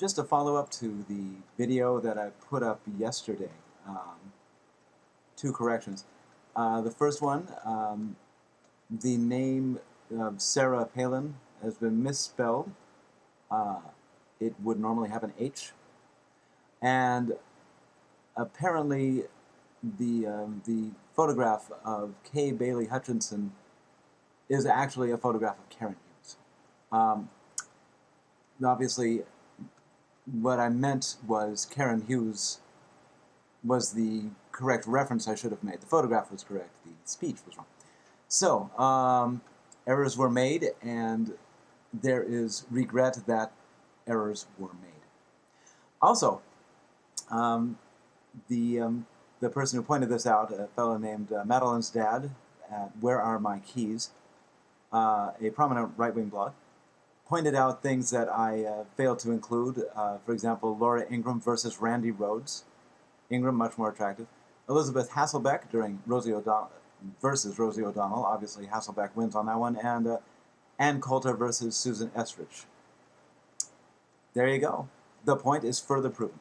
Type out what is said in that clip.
just a follow-up to the video that I put up yesterday. Um, two corrections. Uh, the first one, um, the name of Sarah Palin has been misspelled. Uh, it would normally have an H. And apparently the, um, the photograph of Kay Bailey Hutchinson is actually a photograph of Karen Hughes. Um, obviously, what I meant was Karen Hughes was the correct reference I should have made. The photograph was correct. The speech was wrong. So, um, errors were made, and there is regret that errors were made. Also, um, the, um, the person who pointed this out, a fellow named uh, Madeline's dad, at Where Are My Keys, uh, a prominent right-wing blog, pointed out things that I uh, failed to include. Uh, for example, Laura Ingraham versus Randi Rhodes. Ingraham, much more attractive. Elizabeth Hasselbeck during Rosie O'Donnell versus Rosie O'Donnell. Obviously, Hasselbeck wins on that one. And uh, Ann Coulter versus Susan Estrich. There you go. The point is further proven.